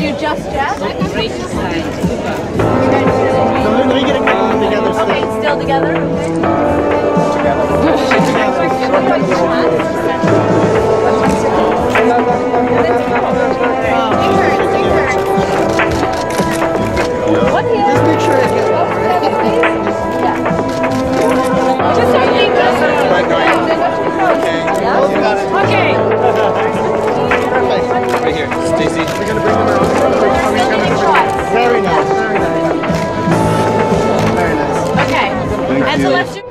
now we'll do just Jess. Let me get a couple together. Okay, still together. That's election.